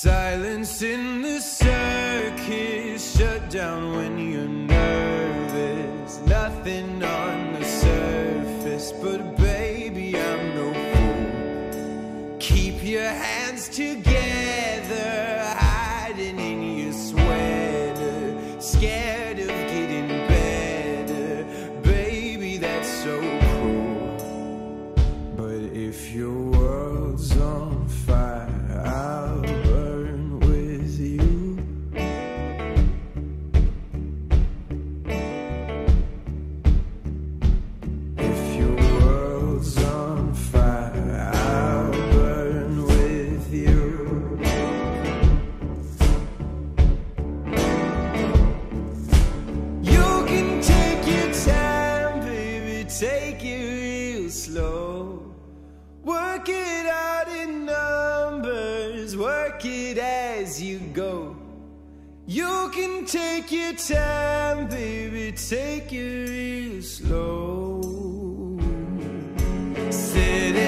Silence in the circus, shut down when you're nervous. Nothing on the surface, but baby, I'm no fool. Keep your hands together, Work it out in numbers, work it as you go. You can take your time, baby, take it real slow. Sitting